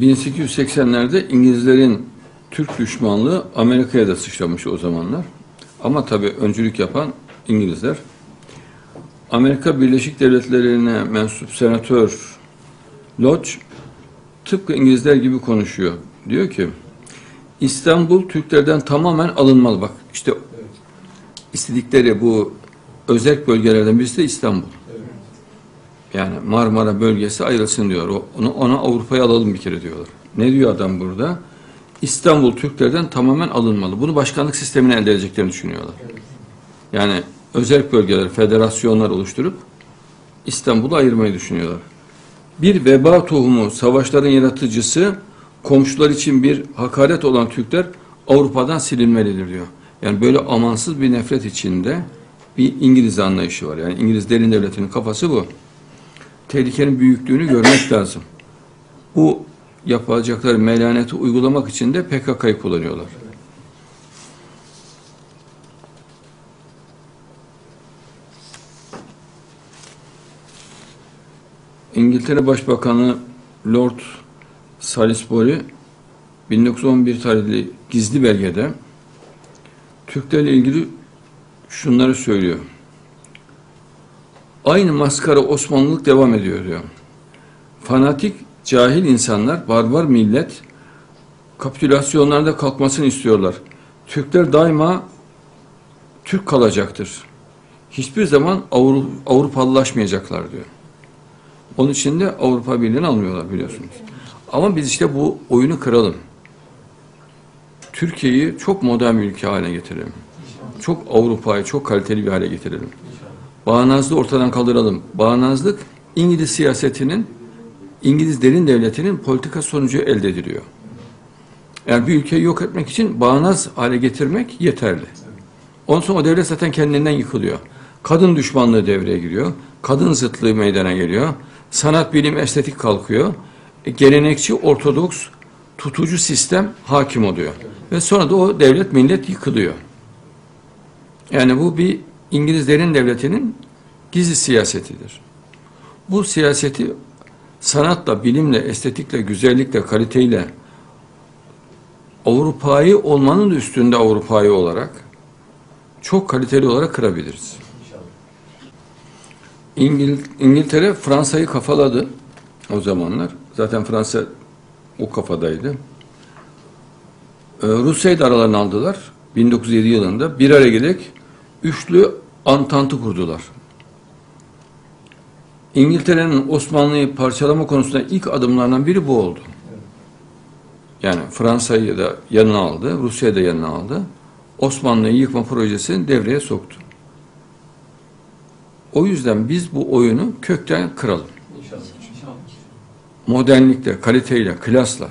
1880'lerde İngilizlerin Türk düşmanlığı Amerika'ya da sıçramış o zamanlar. Ama tabii öncülük yapan İngilizler. Amerika Birleşik Devletleri'ne mensup senatör Lodge tıpkı İngilizler gibi konuşuyor. Diyor ki İstanbul Türklerden tamamen alınmalı. Bak işte istedikleri bu özel bölgelerden birisi de İstanbul. Yani Marmara bölgesi ayrılsın diyor. Onu ona Avrupa'ya alalım bir kere diyorlar. Ne diyor adam burada? İstanbul Türklerden tamamen alınmalı. Bunu başkanlık sistemine elde edeceklerini düşünüyorlar. Yani özel bölgeler, federasyonlar oluşturup İstanbul'u ayırmayı düşünüyorlar. Bir veba tohumu, savaşların yaratıcısı, komşular için bir hakaret olan Türkler Avrupa'dan silinmelidir diyor. Yani böyle amansız bir nefret içinde bir İngiliz anlayışı var. Yani İngiliz derin devletinin kafası bu. Tehlikenin büyüklüğünü görmek lazım. Bu yapacakları melaneti uygulamak için de PKK'yı kullanıyorlar. İngiltere Başbakanı Lord Salisbury 1911 tarihli gizli belgede Türklerle ilgili şunları söylüyor. Aynı maskara Osmanlılık devam ediyor diyor. Fanatik, cahil insanlar, barbar millet kapitülasyonlarda kalkmasını istiyorlar. Türkler daima Türk kalacaktır. Hiçbir zaman Avru Avrupalılaşmayacaklar diyor. Onun için de Avrupa Birliği'ni almıyorlar biliyorsunuz. Ama biz işte bu oyunu kıralım. Türkiye'yi çok modern bir ülke haline getirelim. Çok Avrupa'yı çok kaliteli bir hale getirelim. Bağnazlığı ortadan kaldıralım. Bağnazlık İngiliz siyasetinin, İngiliz derin devletinin politika sonucu elde ediliyor. Yani bir ülkeyi yok etmek için bağnaz hale getirmek yeterli. Ondan sonra o devlet zaten kendinden yıkılıyor. Kadın düşmanlığı devreye giriyor. Kadın zıtlığı meydana geliyor. Sanat, bilim, estetik kalkıyor. E, gelenekçi, ortodoks, tutucu sistem hakim oluyor. Ve sonra da o devlet, millet yıkılıyor. Yani bu bir İngiliz derin devletinin gizli siyasetidir. Bu siyaseti sanatla, bilimle, estetikle, güzellikle, kaliteyle Avrupa'yı olmanın üstünde Avrupa'yı olarak çok kaliteli olarak kırabiliriz. İngil İngiltere Fransa'yı kafaladı o zamanlar. Zaten Fransa o kafadaydı. Ee, Rusya'yı da aralarına aldılar. 1907 yılında bir araya gelerek üçlü antantı kurdular. İngiltere'nin Osmanlı'yı parçalama konusunda ilk adımlarından biri bu oldu. Yani Fransa'yı da yanına aldı, Rusya'yı da yanına aldı. Osmanlı'yı yıkma projesini devreye soktu. O yüzden biz bu oyunu kökten kıralım. Modernlikle, kaliteyle, klasla.